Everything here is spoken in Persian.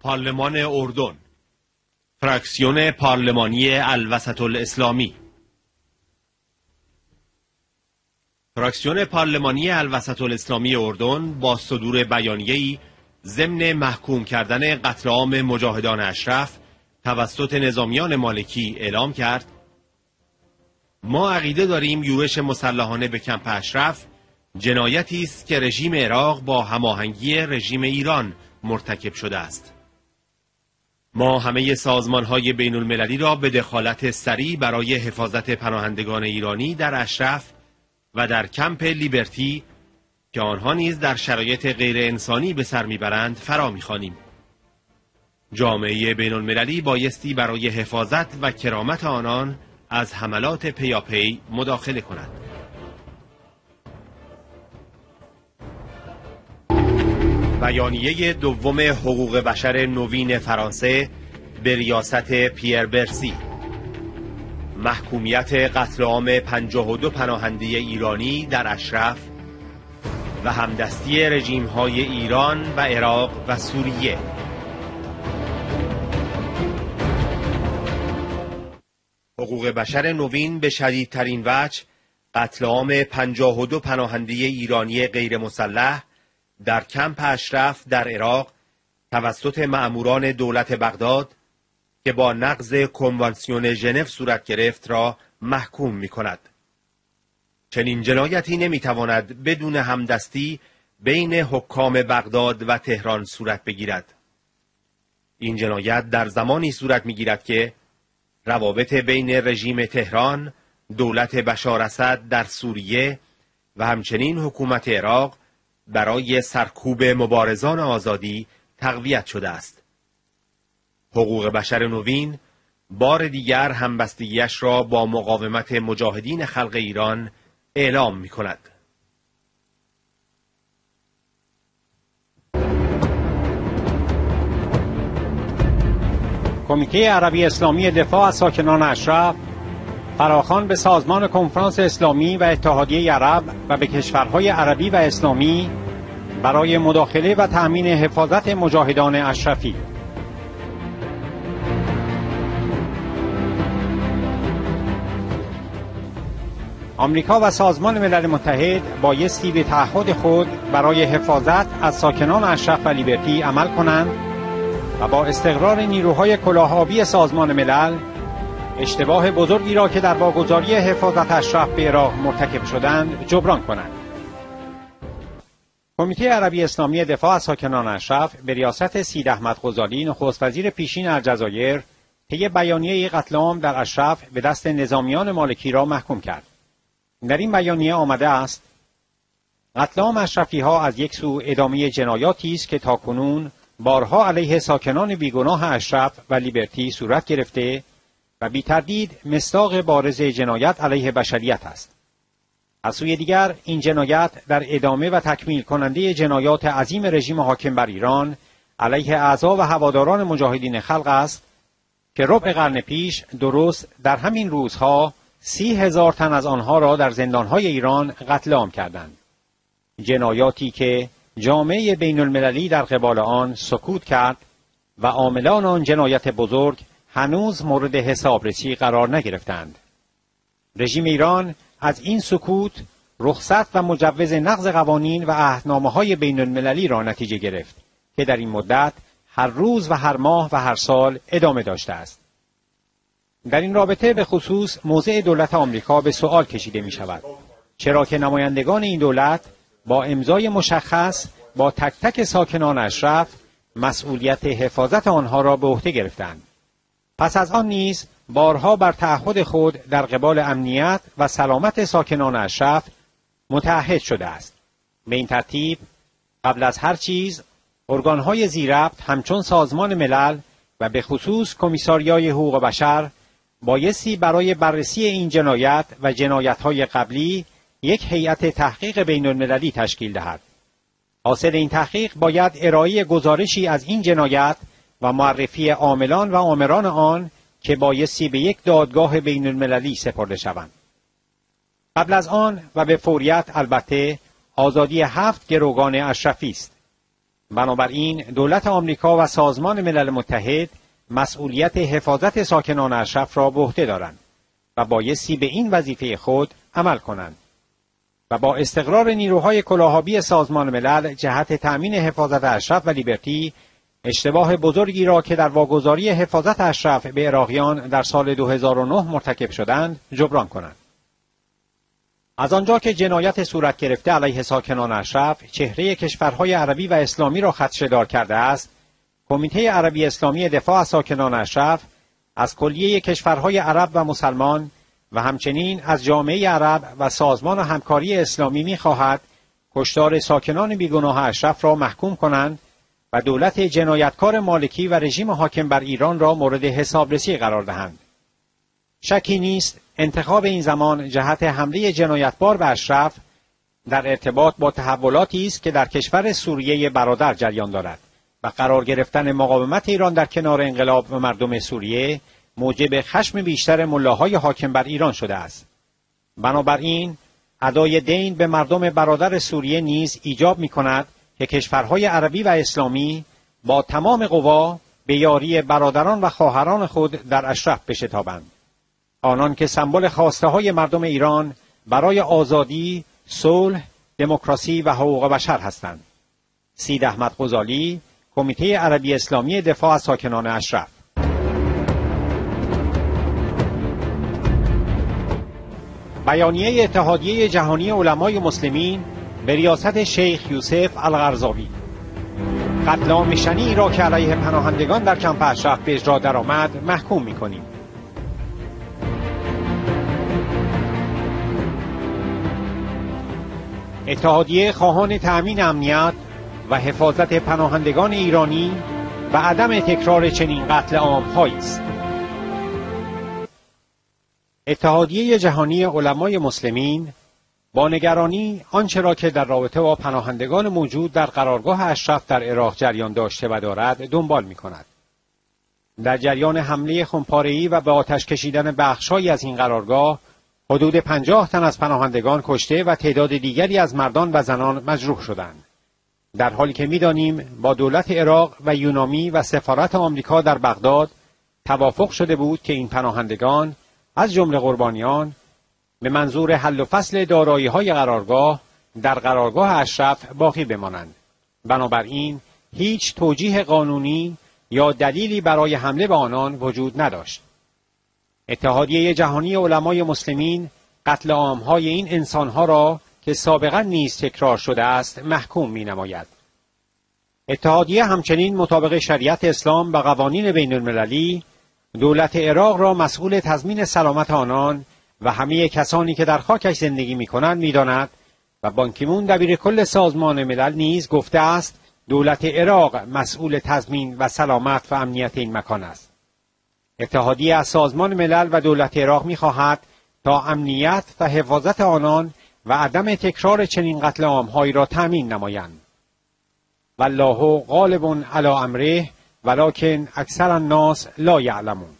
پارلمان اردن. فراکسیون پارلمانی الوسط الاسلامی فراکسیون پارلمانی الوسط الاسلامی اردن با صدور بیانیه‌ای ضمن محکوم کردن قتل عام مجاهدان اشرف توسط نظامیان مالکی اعلام کرد. ما عقیده داریم یورش مسلحانه به کمپ اشرف جنایتی است که رژیم عراق با هماهنگی رژیم ایران مرتکب شده است. ما همه سازمان های بین المللی را به دخالت سریع برای حفاظت پناهندگان ایرانی در اشرف و در کمپ لیبرتی که آنها نیز در شرایط غیر انسانی به سر می‌برند فرا می‌خوانیم. جامعه بین المللی بایستی برای حفاظت و کرامت آنان از حملات پیاپی مداخله کند. بیانیه دوم حقوق بشر نوین فرانسه به ریاست پیر برسی. محکومیت قتل عام 52 پناهنده ایرانی در اشرف و همدستی رژیم های ایران و عراق و سوریه. حقوق بشر نوین به شدیدترین وجه قتل عام 52 پناهنده ایرانی غیر مسلح در کمپ اشرف در عراق توسط مأموران دولت بغداد که با نقض کنوانسیون ژنو صورت گرفت را محکوم می کند. چنین جنایتی نمی تواند بدون همدستی بین حکام بغداد و تهران صورت بگیرد. این جنایت در زمانی صورت می گیرد که روابط بین رژیم تهران، دولت بشار اسد در سوریه و همچنین حکومت عراق برای سرکوب مبارزان آزادی تقویت شده است. حقوق بشر نوین بار دیگر همبستگیش را با مقاومت مجاهدین خلق ایران اعلام می کند. کمیته عربی اسلامی دفاع از ساکنان اشرف فراخان به سازمان کنفرانس اسلامی و اتحادیه عرب و به کشورهای عربی و اسلامی برای مداخله و تأمین حفاظت مجاهدان اشرفی. آمریکا و سازمان ملل متحد بایستی به تعهد خود برای حفاظت از ساکنان اشرف و لیبرتی عمل کنند و با استقرار نیروهای کلاهآبی سازمان ملل اشتباه بزرگی را که در واگذاری حفاظت اشرف به عراق مرتکب شدند جبران کنند. کمیته عربی اسلامی دفاع از ساکنان اشرف به ریاست سید احمد غزالی نخست وزیر پیشین الجزایر طی بیانیه قتل عام در اشرف به دست نظامیان مالکی را محکوم کرد. در این بیانیه آمده است قتل عام اشرفی ها از یک سو ادامه جنایاتی است که تاکنون بارها علیه ساکنان بیگناه اشرف و لیبرتی صورت گرفته و بی تردید مستاق بارز جنایت علیه بشریت است. از سوی دیگر این جنایت در ادامه و تکمیل کننده جنایات عظیم رژیم حاکم بر ایران علیه اعضا و هواداران مجاهدین خلق است که ربع قرن پیش درست در همین روزها سی هزار تن از آنها را در زندانهای ایران قتل عام کردند. جنایاتی که جامعه بین المللی در قبال آن سکوت کرد و عاملان آن جنایت بزرگ هنوز مورد حسابرسی قرار نگرفتند. رژیم ایران از این سکوت رخصت و مجوز نقض قوانین و عهدنامه های بین المللی را نتیجه گرفت که در این مدت هر روز و هر ماه و هر سال ادامه داشته است. در این رابطه به خصوص موضع دولت آمریکا به سوال کشیده می شود. چرا که نمایندگان این دولت با امضای مشخص با تک تک ساکنان اشرف مسئولیت حفاظت آنها را به عهده گرفتند. پس از آن نیز بارها بر تعهد خود در قبال امنیت و سلامت ساکنان اشرف متعهد شده است. به این ترتیب قبل از هر چیز ارگانهای زیربط همچون سازمان ملل و به خصوص کمیساریای حقوق بشر بایستی برای بررسی این جنایت و جنایتهای قبلی یک هیئت تحقیق بین المللی تشکیل دهد. حاصل این تحقیق باید ارائه گزارشی از این جنایت و معرفی عاملان و آمران آن که بایستی به یک دادگاه بین المللی سپرده شوند. قبل از آن و به فوریت البته آزادی هفت گروگان اشرفی است. بنابراین دولت آمریکا و سازمان ملل متحد مسئولیت حفاظت ساکنان اشرف را به عهده دارند و بایستی به این وظیفه خود عمل کنند و با استقرار نیروهای کلاهابی سازمان ملل جهت تأمین حفاظت اشرف و لیبرتی اشتباه بزرگی را که در واگذاری حفاظت اشرف به عراقیان در سال 2009 مرتکب شدند جبران کنند. از آنجا که جنایت صورت گرفته علیه ساکنان اشرف چهره کشورهای عربی و اسلامی را خدشهدار کرده است کمیته عربی اسلامی دفاع از ساکنان اشرف از کلیه کشورهای عرب و مسلمان و همچنین از جامعه عرب و سازمان همکاری اسلامی می‌خواهد کشتار ساکنان بیگناه اشرف را محکوم کنند و دولت جنایتکار مالکی و رژیم حاکم بر ایران را مورد حسابرسی قرار دهند. شکی نیست انتخاب این زمان جهت حمله جنایتبار به اشرف در ارتباط با تحولاتی است که در کشور سوریه برادر جریان دارد و قرار گرفتن مقاومت ایران در کنار انقلاب و مردم سوریه موجب خشم بیشتر ملاهای حاکم بر ایران شده است. بنابراین ادای دین به مردم برادر سوریه نیز ایجاب می کند که کشورهای عربی و اسلامی با تمام قوا به یاری برادران و خواهران خود در اشرف بشتابند آنان که سمبل خواسته های مردم ایران برای آزادی، صلح، دموکراسی و حقوق بشر هستند. سید احمد غزالی، کمیته عربی اسلامی دفاع از ساکنان اشرف بیانیه اتحادیه جهانی علمای مسلمین به ریاست شیخ یوسف الغرزاوی قتل عام شنی را که علیه پناهندگان در کمپ اشرف به اجرا درآمد محکوم می‌کنیم. اتحادیه خواهان تأمین امنیت و حفاظت پناهندگان ایرانی و عدم تکرار چنین قتل عامهایی است. اتحادیه جهانی علمای مسلمین با نگرانی آنچه را که در رابطه با پناهندگان موجود در قرارگاه اشرف در عراق جریان داشته و دارد دنبال می کند. در جریان حمله خمپاره‌ای و به آتش کشیدن بخشهایی از این قرارگاه حدود پنجاه تن از پناهندگان کشته و تعداد دیگری از مردان و زنان مجروح شدند. در حالی که می‌دانیم با دولت عراق و یونامی و سفارت آمریکا در بغداد توافق شده بود که این پناهندگان از جمله قربانیان به منظور حل و فصل دارایی های قرارگاه در قرارگاه اشرف باقی بمانند بنابراین هیچ توجیه قانونی یا دلیلی برای حمله به آنان وجود نداشت اتحادیه جهانی علمای مسلمین قتل عامهای این انسانها را که سابقا نیز تکرار شده است محکوم می نماید. اتحادیه همچنین مطابق شریعت اسلام و قوانین بین المللی دولت عراق را مسئول تضمین سلامت آنان و همه کسانی که در خاکش زندگی می کنند می داند و بانکیمون دبیر کل سازمان ملل نیز گفته است دولت عراق مسئول تضمین و سلامت و امنیت این مکان است. اتحادیه از سازمان ملل و دولت عراق می خواهد تا امنیت و حفاظت آنان و عدم تکرار چنین قتل عامهایی را تأمین نمایند. والله غالب علی امره ولکن اکثر الناس لا یعلمون